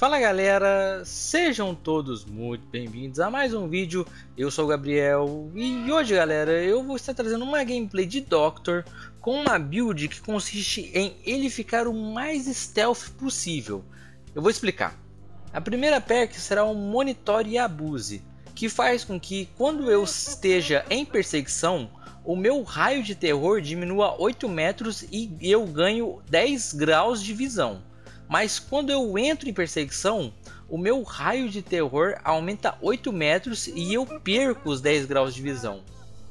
Fala galera, sejam todos muito bem-vindos a mais um vídeo, eu sou o Gabriel e hoje galera eu vou estar trazendo uma gameplay de Doctor com uma build que consiste em ele ficar o mais stealth possível. Eu vou explicar. A primeira perk será o Monitore e Abuse, que faz com que quando eu esteja em perseguição, o meu raio de terror diminua 8 metros e eu ganho 10 graus de visão. Mas quando eu entro em perseguição, o meu raio de terror aumenta 8 metros e eu perco os 10 graus de visão.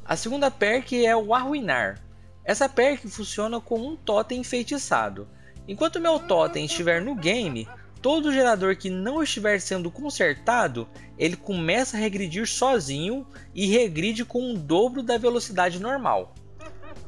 A segunda perk é o Arruinar. Essa perk funciona com um totem enfeitiçado. Enquanto meu totem estiver no game, todo gerador que não estiver sendo consertado, ele começa a regredir sozinho e regride com o dobro da velocidade normal.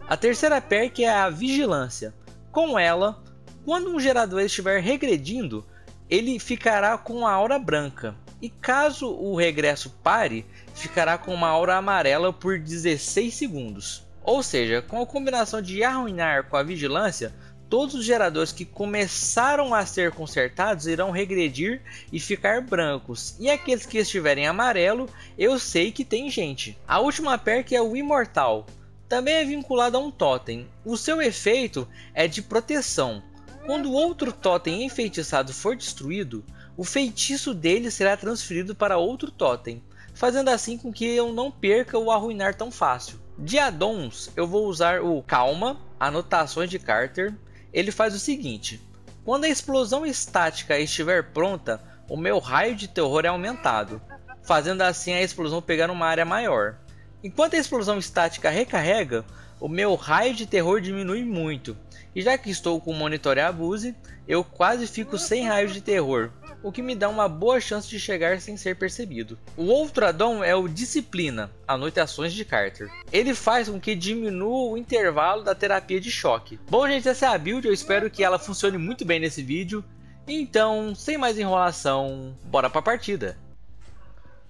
A terceira perk é a Vigilância. Com ela, quando um gerador estiver regredindo, ele ficará com a aura branca. E caso o regresso pare, ficará com uma aura amarela por 16 segundos. Ou seja, com a combinação de arruinar com a vigilância, todos os geradores que começaram a ser consertados irão regredir e ficar brancos. E aqueles que estiverem amarelo, eu sei que tem gente. A última perk é o Imortal. Também é vinculado a um totem. O seu efeito é de proteção. Quando outro totem enfeitiçado for destruído, o feitiço dele será transferido para outro totem, fazendo assim com que eu não perca o arruinar tão fácil. De addons, eu vou usar o Calma, Anotações de Carter. Ele faz o seguinte: quando a explosão estática estiver pronta, o meu raio de terror é aumentado, fazendo assim a explosão pegar uma área maior. Enquanto a explosão estática recarrega, o meu raio de terror diminui muito, e já que estou com o Monitor Abuse, eu quase fico sem raio de terror, o que me dá uma boa chance de chegar sem ser percebido. O outro addon é o Disciplina, Anotações de Carter. Ele faz com que diminua o intervalo da terapia de choque. Bom gente, essa é a build, eu espero que ela funcione muito bem nesse vídeo. Então, sem mais enrolação, bora pra partida.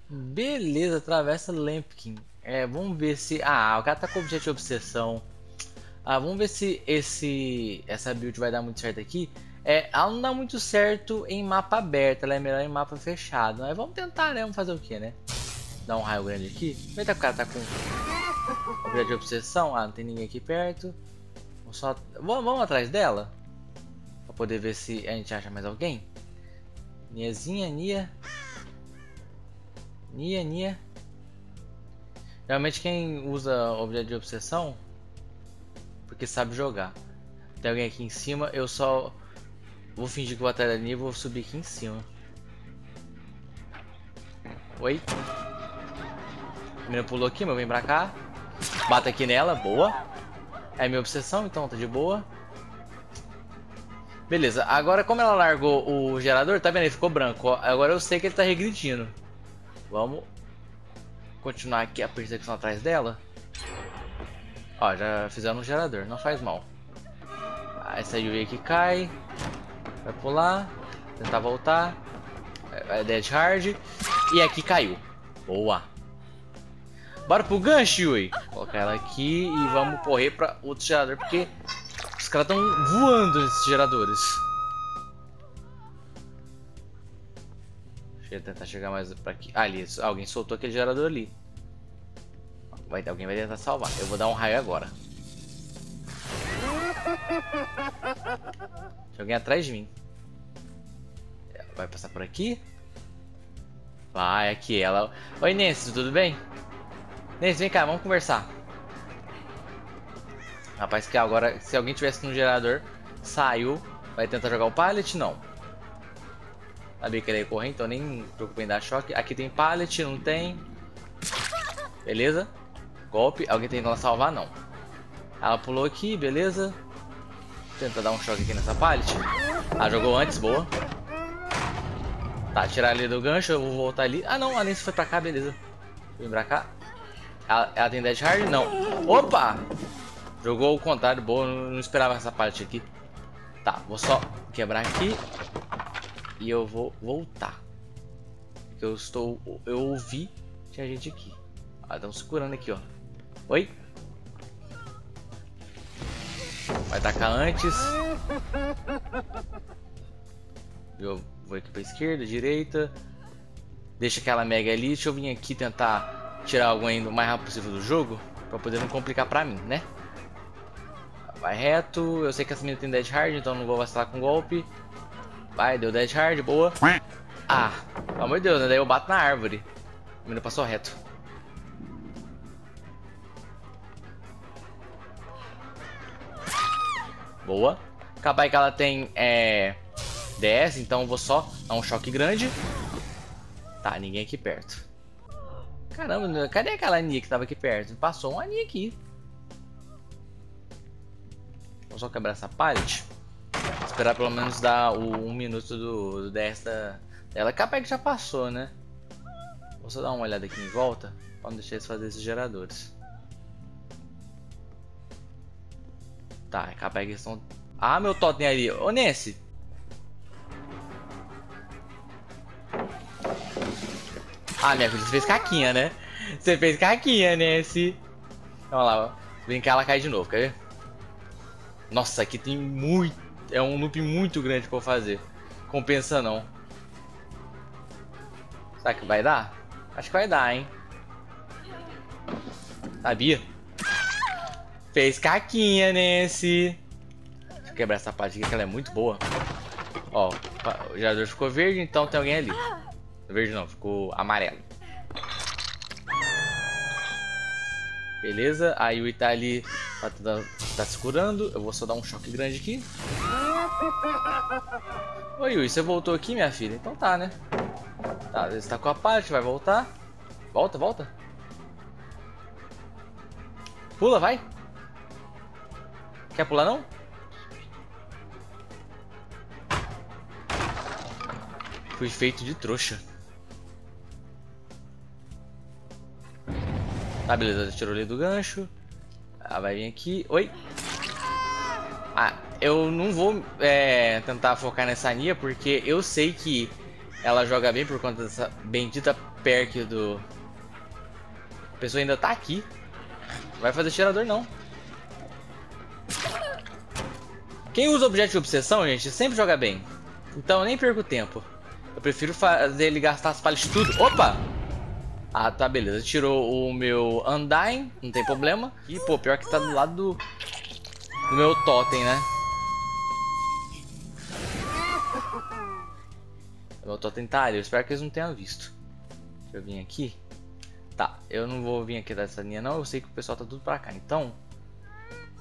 Beleza, atravessa Lampkin. É, vamos ver se... Ah, o cara tá com objeto de obsessão. Ah, vamos ver se esse essa build vai dar muito certo aqui. É, ela não dá muito certo em mapa aberto, ela é melhor em mapa fechado. Mas vamos tentar, né? Vamos fazer o que, né? Dar um raio grande aqui. Eita, o cara tá com objeto de obsessão. Ah, não tem ninguém aqui perto. Vamos, só... vamos, vamos atrás dela? Pra poder ver se a gente acha mais alguém. Niazinha, Nia. Nia, Nia. Realmente quem usa objeto de obsessão porque sabe jogar. Tem alguém aqui em cima, eu só vou fingir que vou atrás da Nia e vou subir aqui em cima. Oi. A menina pulou aqui, mas vem pra cá. Bata aqui nela, boa. É minha obsessão, então tá de boa. Beleza, agora como ela largou o gerador, tá vendo? Ele ficou branco. Agora eu sei que ele tá regredindo. Vamos continuar aqui a perseguição atrás dela. Ó, já fizemos um gerador, não faz mal. Essa Yui aqui cai. Vai pular. Tentar voltar. É dead hard. E aqui caiu. Boa. Bora pro gancho, Yui. Colocar ela aqui e vamos correr pra outro gerador, porque os caras estão voando nesses geradores. Deixa eu tentar chegar mais pra aqui. Ah, ali, alguém soltou aquele gerador ali. Vai, alguém vai tentar salvar. Eu vou dar um raio agora. Tem alguém atrás de mim. Vai passar por aqui? Vai, aqui ela. Oi, Nancy, tudo bem? Nancy, vem cá, vamos conversar. Rapaz, que agora, se alguém tivesse no gerador, saiu. Vai tentar jogar o pallet? Não. Sabia que ele ia correr, então nem preocupei em dar choque. Aqui tem pallet, não tem. Beleza? Golpe. Alguém tem que salvar? Não. Ela pulou aqui, beleza. Tenta dar um choque aqui nessa pallet. Ah, jogou antes, boa. Tá, tirar ali do gancho, eu vou voltar ali. Ah não, a Nancy foi pra cá, beleza. Vem pra cá. Ela, ela tem dead hard? Não. Opa! Jogou o contrário, boa, não, não esperava essa parte aqui. Tá, vou só quebrar aqui. E eu vou voltar. Porque eu estou. Eu ouvi tinha gente aqui. Ah, estão segurando aqui, ó. Oi? Vai tacar antes. Eu vou aqui pra esquerda, direita. Deixa aquela mega ali. Deixa eu vir aqui tentar tirar algo ainda o mais rápido possível do jogo. Pra poder não complicar pra mim, né? Vai reto. Eu sei que essa menina tem dead hard, então não vou vacilar com golpe. Vai, deu dead hard, boa. Ah, pelo amor de Deus, né? Daí eu bato na árvore. A menina passou reto. Boa. Que ela tem é, DS, então vou só dar um choque grande. Tá, ninguém aqui perto. Caramba, cadê aquela Ania que tava aqui perto? Passou uma Ania aqui. Vou só quebrar essa pallet. Esperar pelo menos dar o um minuto do, do DS dela. Capaz que já passou, né? Vou só dar uma olhada aqui em volta. Pra não deixar eles fazer esses geradores. Tá, capaz que estão... Ah, meu totem ali. Ô, Nancy. Ah, minha filha, você fez caquinha, né? Você fez caquinha, Nancy. Vamos lá, brincar, ela cai de novo, quer ver? Nossa, aqui tem muito. É um loop muito grande pra eu fazer. Compensa não. Será que vai dar? Acho que vai dar, hein? Sabia? Fez caquinha nesse. Deixa eu quebrar essa parte aqui que ela é muito boa. Ó, o gerador ficou verde, então tem alguém ali. Verde não, ficou amarelo. Beleza, a Yui tá ali, tá, tá, tá se curando. Eu vou só dar um choque grande aqui. Oi Yui, você voltou aqui, minha filha? Então tá, né? Tá, você tá com a parte, vai voltar. Volta, volta. Pula, vai. Quer pular não? Fui feito de trouxa. Tá, beleza, tirou ali do gancho. Ah, vai vir aqui. Oi. Ah, eu não vou é, tentar focar nessa Nia, porque eu sei que ela joga bem por conta dessa bendita perk do... A pessoa ainda tá aqui. Não vai fazer tirador, não. Quem usa objeto de obsessão, gente, sempre joga bem. Então nem perco tempo. Eu prefiro fazer ele gastar as palhas tudo. Opa! Ah, tá, beleza. Tirou o meu Undying, não tem problema. E, pô, pior que tá do lado do, do meu totem, né? O meu totem tá ali, eu espero que eles não tenham visto. Deixa eu vir aqui. Tá, eu não vou vir aqui dessa linha não, eu sei que o pessoal tá tudo pra cá. Então,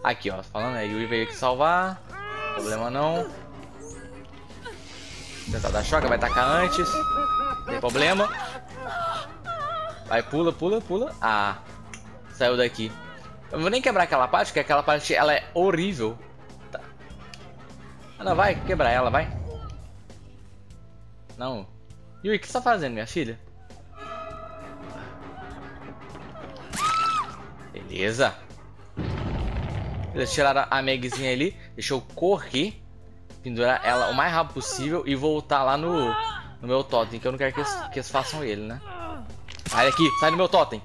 aqui ó, falando, é, Yui veio aqui salvar. Problema não. Tentar dar choque, vai tacar antes. Não tem problema. Vai, pula, pula, pula. Ah, saiu daqui. Eu não vou nem quebrar aquela parte, porque aquela parte ela é horrível. Tá. Ela vai quebrar ela, vai. Não. Yui, o que você tá fazendo, minha filha? Beleza. Eles tiraram a Megzinha ali. Deixa eu correr. Pendurar ela o mais rápido possível e voltar lá no, no meu totem. Que eu não quero que eles, que eles façam ele, né? Sai daqui, sai do meu totem.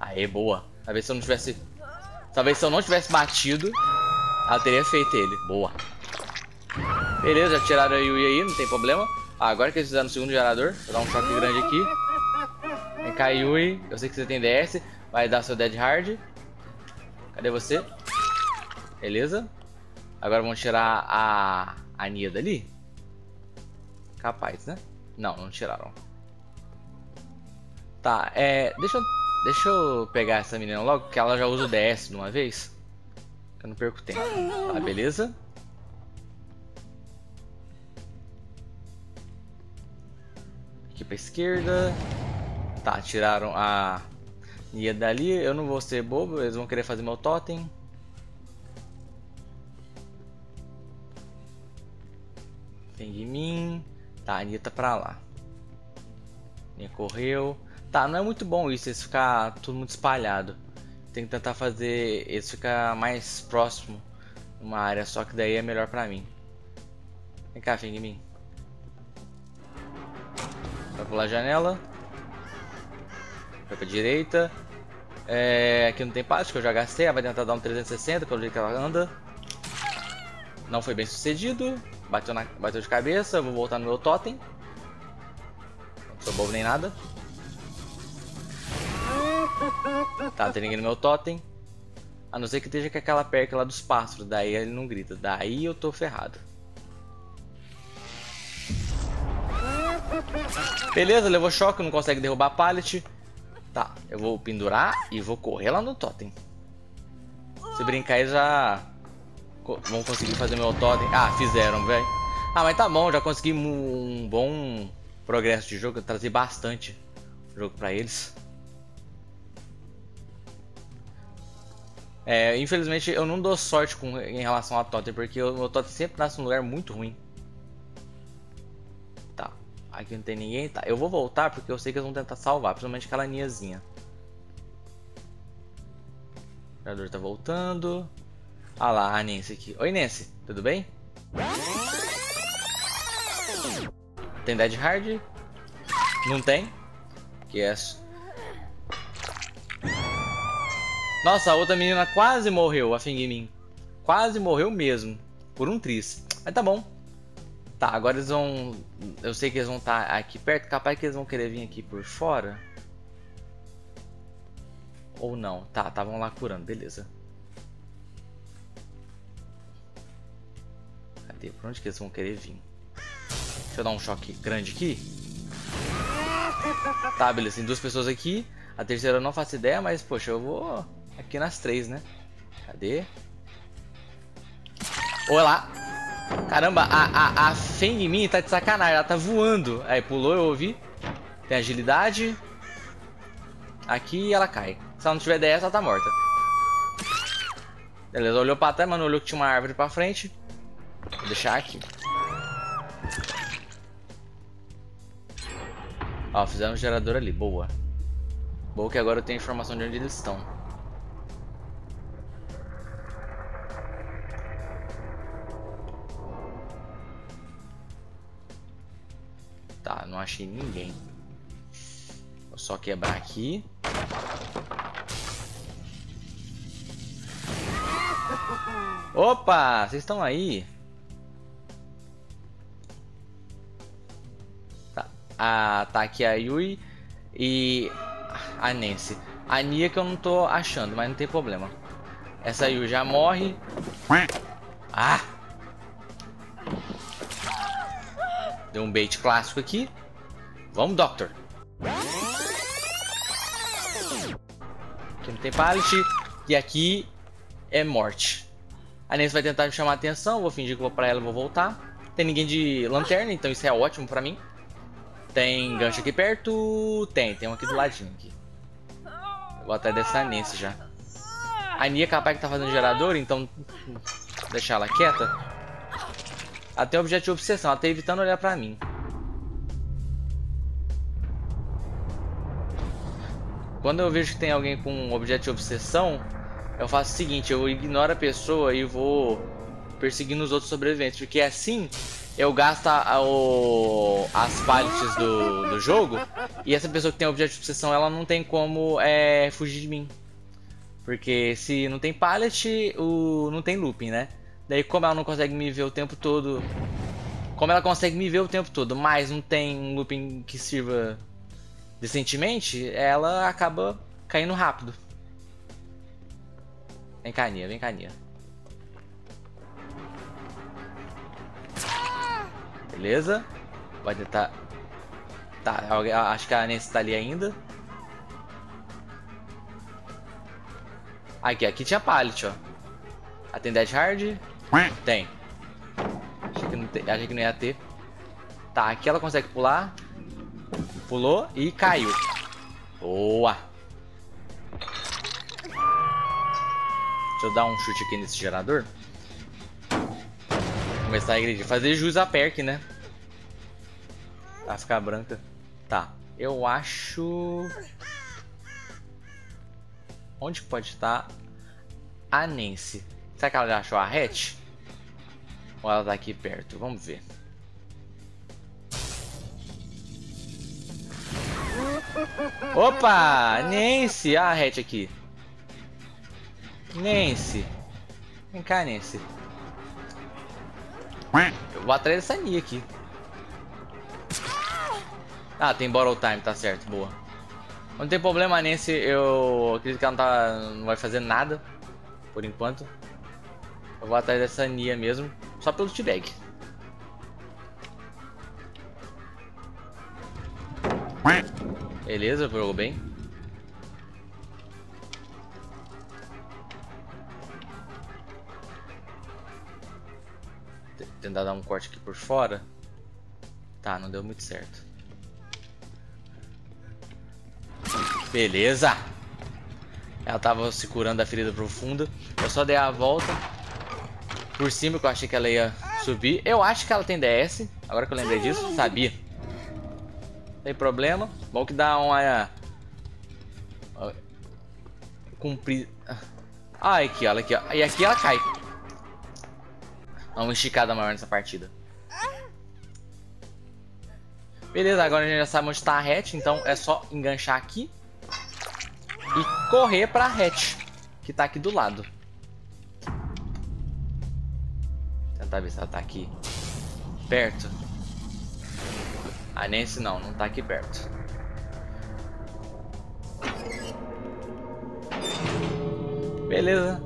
Aê, boa. Talvez se eu não tivesse. Talvez se eu não tivesse batido, ela teria feito ele. Boa. Beleza, tiraram a Yui aí, não tem problema. Ah, agora que eles fizeram o segundo gerador, vou dar um choque grande aqui. Vem cá, Yui. Eu sei que você tem DS. Vai dar seu Dead Hard. Cadê você? Beleza. Agora vamos tirar a, a Nia dali. Capaz, né? Não, não tiraram. Tá, é. Deixa deixa eu pegar essa menina logo, que ela já usa o DS de uma vez. Eu não perco tempo. Tá, beleza? Aqui pra esquerda. Tá, tiraram a Nia dali. Eu não vou ser bobo, eles vão querer fazer meu totem. Tem de mim. Tá, a Nia tá pra lá. Nia correu. Tá, não é muito bom isso, eles ficar tudo muito espalhado. Tem que tentar fazer eles ficar mais próximo numa área, só que daí é melhor pra mim. Vem cá, fica em mim. Vai pular a janela. Vai pra direita. É, aqui não tem parte que eu já gastei. Ela vai tentar dar um 360 pelo jeito que ela anda. Não foi bem sucedido. Bateu, na, bateu de cabeça, vou voltar no meu totem. Não sou bobo nem nada. Tá, tem ninguém no meu totem. A não ser que esteja com aquela perca lá dos pássaros. Daí ele não grita. Daí eu tô ferrado. Beleza, levou choque, não consegue derrubar a pallet. Tá, eu vou pendurar e vou correr lá no totem. Se brincar, já vão conseguir fazer meu totem. Ah, fizeram, velho. Ah, mas tá bom, já consegui um bom progresso de jogo. Eu trazei bastante jogo pra eles. É, infelizmente eu não dou sorte com, em relação a totem, porque o meu totem sempre nasce num lugar muito ruim. Tá, aqui não tem ninguém. Tá, eu vou voltar porque eu sei que eles vão tentar salvar, principalmente aquela niazinha. O jogador tá voltando. Ah lá, a Nancy aqui. Oi, Nancy, tudo bem? Tem Dead Hard? Não tem? Que é. Nossa, a outra menina quase morreu, a Fingmin. Quase morreu mesmo. Por um tris. Mas tá bom. Tá, agora eles vão. Eu sei que eles vão estar tá aqui perto. Capaz que eles vão querer vir aqui por fora. Ou não. Tá, estavam lá curando, beleza. Por onde que eles vão querer vir? Deixa eu dar um choque grande aqui. Tá, beleza. Tem duas pessoas aqui. A terceira eu não faço ideia, mas poxa, eu vou aqui nas três, né? Cadê? Olá! Caramba, a, a, a Feng mim tá de sacanagem, ela tá voando. Aí pulou, eu ouvi. Tem agilidade. Aqui ela cai. Se ela não tiver DS, ela tá morta. Beleza, olhou pra trás, mas não olhou que tinha uma árvore pra frente. Vou deixar aqui. Ó, fizeram um gerador ali, boa. Boa que agora eu tenho informação de onde eles estão. Tá, não achei ninguém. Vou só quebrar aqui. Opa, vocês estão aí? Tá aqui a Yui e a Nancy. A Nia que eu não tô achando, mas não tem problema. Essa Yui já morre. Ah! Deu um bait clássico aqui. Vamos, Doctor. Aqui não tem pallet. E aqui é morte. A Nancy vai tentar me chamar a atenção. Vou fingir que vou pra ela e vou voltar. Tem ninguém de lanterna, então isso é ótimo pra mim. Tem gancho aqui perto? Tem, tem um aqui do ladinho. Aqui. Vou até descer Nancy já. A Nia é capaz que tá fazendo gerador, então deixar ela quieta. Ela tem objeto de obsessão, ela tá evitando olhar pra mim. Quando eu vejo que tem alguém com um objeto de obsessão, eu faço o seguinte, eu ignoro a pessoa e vou perseguindo os outros sobreviventes, porque assim eu gasto a, o, as pallets do, do jogo e essa pessoa que tem objeto de obsessão, ela não tem como é, fugir de mim. Porque se não tem pallet, o, não tem looping, né? Daí como ela não consegue me ver o tempo todo. Como ela consegue me ver o tempo todo, mas não tem um looping que sirva decentemente, ela acaba caindo rápido. Vem cá, Nia, vem cá, Beleza. Vai tentar... Tá, acho que a Nancy tá ali ainda. Aqui, aqui tinha pallet, ó. Ah, tem Dead Hard? Tem. Achei que, não te... Achei que não ia ter. Tá, aqui ela consegue pular. Pulou e caiu. Boa. Deixa eu dar um chute aqui nesse gerador. Começar a agredir. Fazer jus a perk, né? Ficar branca. Tá. Eu acho... Onde pode estar a Nancy? Será que ela já achou a hatch? Ou ela tá aqui perto? Vamos ver. Opa! Nancy! Ah, a hatch aqui. Nancy. Vem cá, Nancy. Eu vou atrás dessa Nia aqui. Ah, tem Bottle Time, tá certo, boa. Não tem problema nesse, eu acredito que ela não, tá, não vai fazer nada, por enquanto. Eu vou atrás dessa Nia mesmo, só pelo T-Bag. Beleza, jogou bem. Tentar dar um corte aqui por fora. Tá, não deu muito certo. Beleza. Ela tava se curando da ferida profunda. Eu só dei a volta por cima que eu achei que ela ia subir. Eu acho que ela tem DS. Agora que eu lembrei disso, sabia. Tem problema. Bom que dá uma cumprir. Ah, aqui, olha aqui, ó. E aqui ela cai. Dá uma esticada maior nessa partida. Beleza, agora a gente já sabe onde está a hatch, então é só enganchar aqui e correr para a hatch, que está aqui do lado. Tentar ver se ela está aqui perto. A Nancy não, não está aqui perto. Beleza,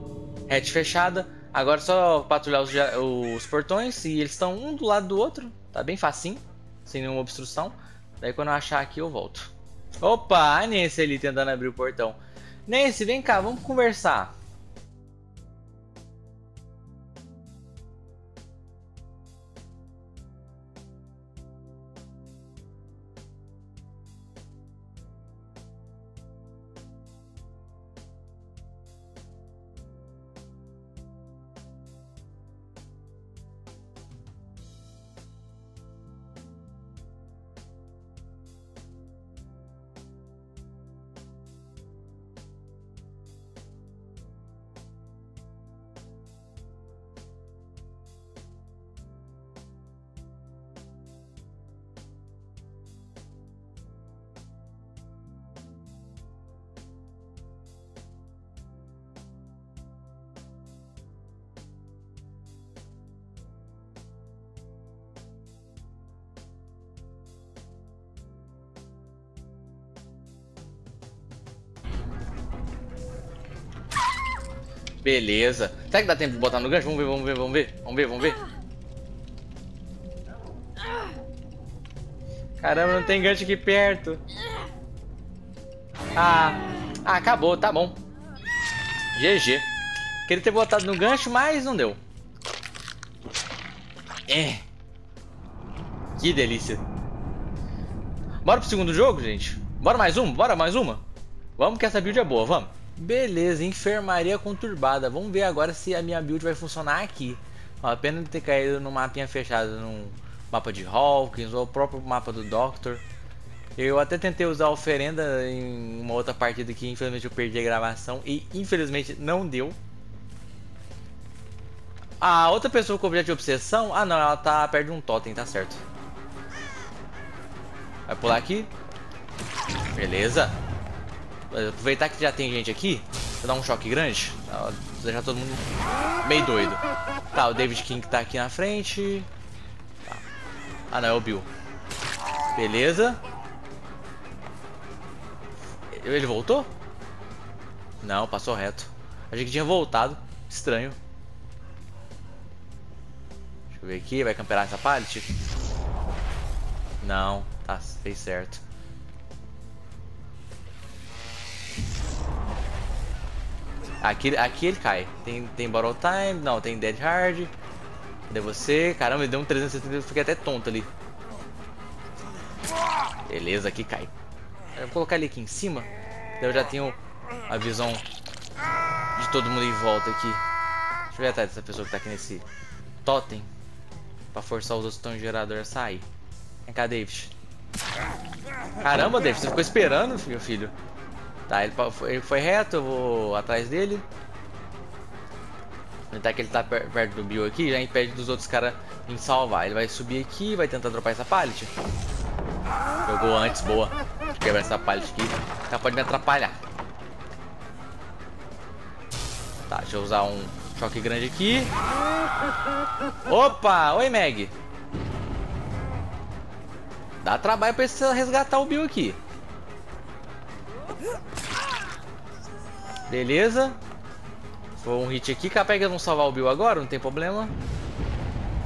hatch fechada. Agora é só patrulhar os, os portões e eles estão um do lado do outro. Tá bem facinho, sem nenhuma obstrução. Daí quando eu achar aqui eu volto. Opa, a Nancy ali tentando abrir o portão. Nancy, vem cá, vamos conversar. Beleza. Será que dá tempo de botar no gancho? Vamos ver, vamos ver, vamos ver. Vamos ver, vamos ver. Caramba, não tem gancho aqui perto. Ah, ah acabou, tá bom. GG. Queria ter botado no gancho, mas não deu. É. Que delícia. Bora pro segundo jogo, gente? Bora mais um? Bora mais uma? Vamos que essa build é boa, vamos. Beleza, enfermaria conturbada. Vamos ver agora se a minha build vai funcionar aqui. Ó, a pena de ter caído no mapinha fechado, num mapa de Hawkins ou o próprio mapa do Doctor. Eu até tentei usar a oferenda em uma outra partida que infelizmente eu perdi a gravação e infelizmente não deu. A outra pessoa com objeto de obsessão, ah não, ela tá perto de um totem, tá certo. Vai pular aqui. Beleza. Aproveitar que já tem gente aqui, vou dar um choque grande, deixar todo mundo meio doido. Tá, o David King tá aqui na frente. Tá. Ah não, é o Bill. Beleza. Ele voltou? Não, passou reto. Achei que tinha voltado. Estranho. Deixa eu ver aqui, vai camperar essa pallet? Não, tá, fez certo. Aqui, aqui ele cai. Tem, tem Battle Time, não, tem Dead Hard. Cadê você? Caramba, ele deu um 370, eu fiquei até tonto ali. Beleza, aqui cai. Eu vou colocar ele aqui em cima. Eu já tenho a visão de todo mundo em volta aqui. Deixa eu ver atrás dessa pessoa que tá aqui nesse totem. Pra forçar os outros tão gerador a sair. Vem cá, David. Caramba, David, você ficou esperando, meu filho. Tá, ele foi, ele foi reto, eu vou atrás dele. Tentar que ele tá perto do Bill aqui, já impede dos outros caras em salvar. Ele vai subir aqui, vai tentar dropar essa pallet. Jogou antes, boa. Quebrar essa pallet aqui. Já pode me atrapalhar. Tá, deixa eu usar um Choque grande aqui. Opa! Oi, Meg. Dá trabalho pra resgatar o Bill aqui. Beleza. Foi um hit aqui. Eles vão salvar o Bill agora, não tem problema.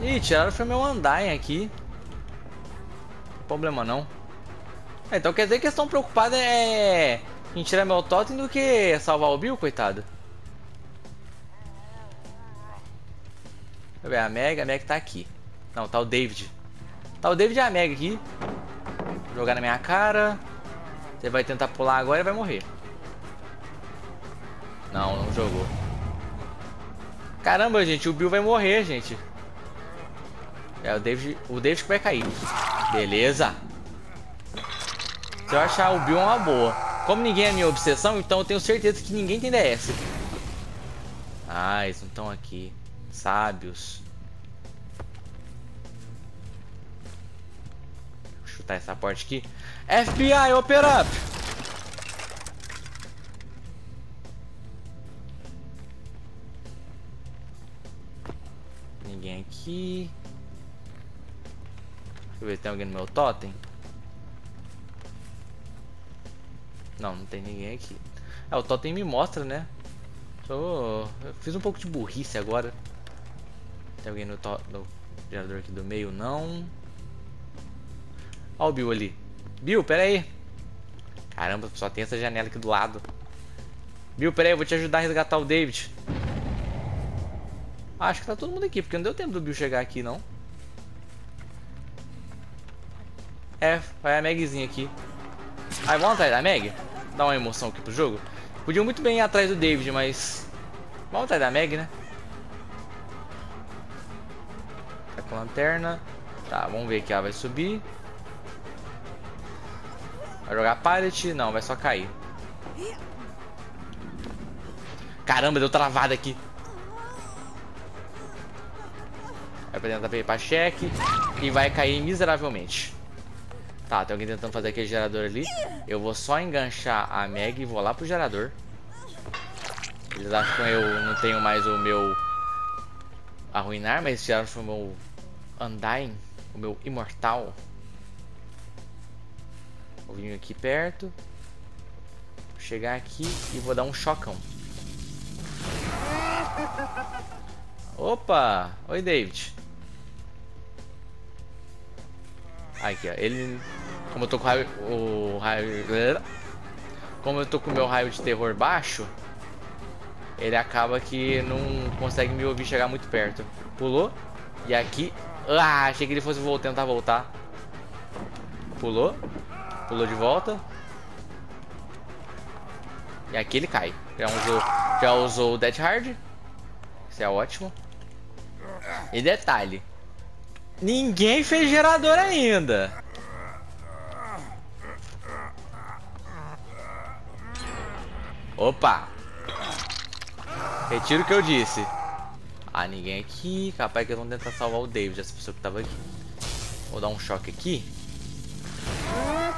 Ih, tiraram foi meu Undyne aqui. Não problema não. É, então quer dizer que eles estão preocupados é em tirar meu totem do que salvar o Bill, coitado. Deixa eu ver, a Meg, a Meg tá aqui. Não, tá o David. Tá o David e a Meg aqui. Jogar na minha cara. Você vai tentar pular agora e vai morrer. Não, não jogou. Caramba, gente, o Bill vai morrer, gente. É, o David, o David que vai cair. Beleza. Se eu achar o Bill é uma boa. Como ninguém é minha obsessão, então eu tenho certeza que ninguém tem DS. Ah, eles não estão aqui. Sábios. Chutar essa porta aqui. FBI, open up! Ninguém aqui. Deixa eu ver se tem alguém no meu totem. Não, não tem ninguém aqui. Ah, o totem me mostra, né? Eu fiz um pouco de burrice agora. Tem alguém no, to... no gerador aqui do meio? Não. Olha o Bill ali. Bill, pera aí. Caramba, só tem essa janela aqui do lado. Bill, pera aí, eu vou te ajudar a resgatar o David. Acho que tá todo mundo aqui, porque não deu tempo do Bill chegar aqui, não. É, vai a Megzinha aqui. Aí, vamos atrás da Meg? Dá uma emoção aqui pro jogo. Podiam muito bem ir atrás do David, mas... Vamos atrás da Meg, né? Tá com lanterna. Tá, vamos ver aqui. Ela vai subir. Vai jogar pallet? Não, vai só cair. Caramba, deu travada aqui. Vai pra tentar pra cheque. E vai cair miseravelmente. Tá, tem alguém tentando fazer aquele gerador ali. Eu vou só enganchar a Meg e vou lá pro gerador. Eles acham que eu não tenho mais o meu arruinar, mas tiraram foi o meu Undying, o meu imortal. Vou vir aqui perto. Chegar aqui e vou dar um chocão. Opa! Oi, David. Aqui, ó. Ele como eu tô com raio, o raio. Como eu tô com o meu raio de terror baixo, ele acaba que não consegue me ouvir chegar muito perto. Pulou. E aqui. Ah, achei que ele fosse voltar, tentar voltar. Pulou. Pulou de volta. E aqui ele cai. Já usou, já usou o Death Hard. Isso é ótimo. E detalhe. Ninguém fez gerador ainda. Opa! Retiro o que eu disse. Ah, ninguém aqui. Capaz que eles vão tentar salvar o David, essa pessoa que tava aqui. Vou dar um choque aqui.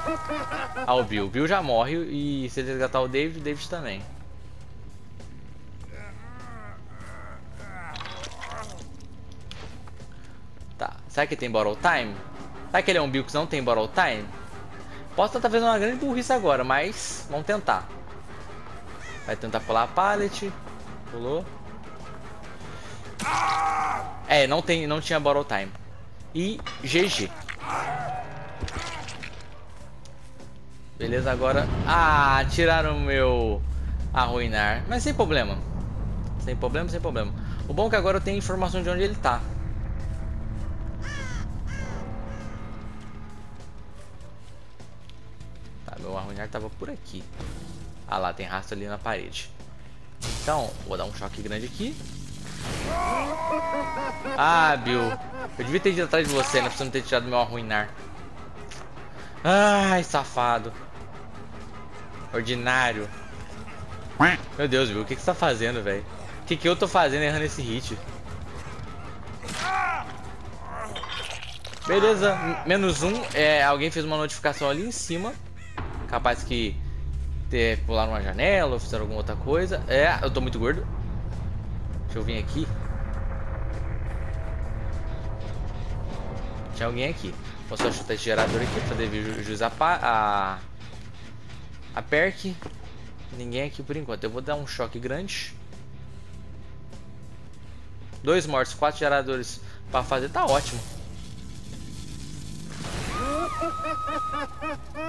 Ah, o Bill. O Bill já morre e se ele resgatar o David, o David também. Tá. Será que tem Bottle Time? Será que ele é um Bill que não tem Bottle Time? Posso estar fazendo uma grande burrice agora, mas vamos tentar. Vai tentar pular a pallet. Pulou. É, não, tem, não tinha borrow time. E GG. Beleza, agora... Ah, tiraram o meu arruinar. Mas sem problema. Sem problema, sem problema. O bom é que agora eu tenho informação de onde ele tá. Tá, meu arruinar tava por aqui. Ah lá, tem rastro ali na parede. Então, vou dar um choque grande aqui. Ah, Bill. Eu devia ter ido atrás de você, né? Pra não ter tirado meu arruinar. Ai, safado. Ordinário. Meu Deus, Bill. O que, você tá fazendo, velho? O que, que eu tô fazendo errando esse hit? Beleza. Menos um. É, alguém fez uma notificação ali em cima. Capaz que ter pular uma janela ou fizeram alguma outra coisa. É, eu tô muito gordo. Deixa eu vir aqui. Tinha alguém aqui. Vou só chutar esse gerador aqui pra fazer jus a, a, a perk. Ninguém aqui por enquanto. Eu vou dar um choque grande. Dois mortos, quatro geradores pra fazer. Tá ótimo.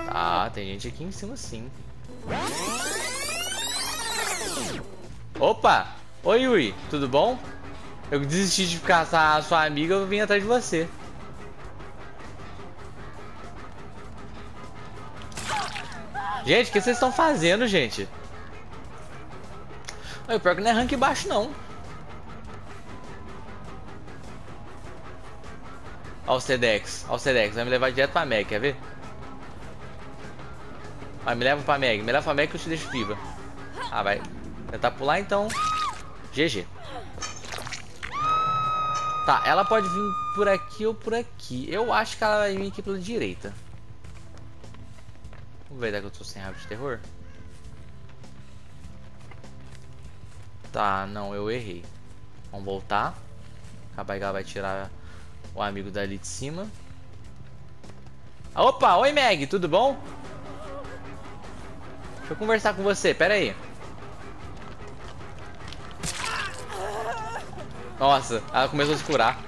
Ah, tem gente aqui em cima sim. Opa! Oi, Yui, tudo bom? Eu desisti de caçar a sua amiga, eu vim atrás de você. Gente, o que vocês estão fazendo, gente? O pior que não é rank baixo, não. Olha o Sedex, olha o Sedex, vai me levar direto pra Meg, quer ver? Vai, me leva pra Meg, me leva pra Meg que eu te deixo viva. Ah, vai. Tentar pular então. GG. Tá, ela pode vir por aqui ou por aqui. Eu acho que ela vai vir aqui pela direita. Ver que eu tô sem rabo de terror. Tá, não, eu errei. Vamos voltar. A Baigal vai tirar o amigo dali de cima. Opa, oi Meg, tudo bom? Deixa eu conversar com você, pera aí. Nossa, ela começou a se curar.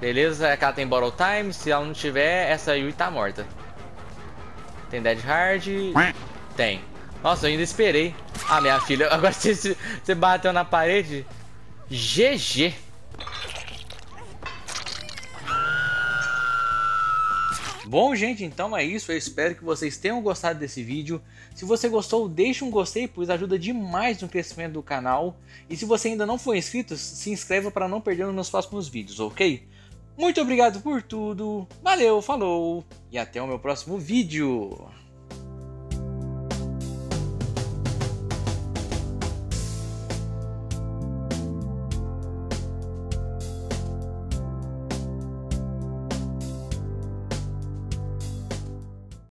Beleza, é que ela tem Bottle Time, se ela não tiver, essa Yui tá morta. Tem Dead Hard? Tem. Nossa, eu ainda esperei. Ah, minha filha, agora você, você bateu na parede. GG. Bom, gente, então é isso. Eu espero que vocês tenham gostado desse vídeo. Se você gostou, deixe um gostei, pois ajuda demais no crescimento do canal. E se você ainda não for inscrito, se inscreva para não perder os meus próximos vídeos, ok? Muito obrigado por tudo, valeu, falou e até o meu próximo vídeo.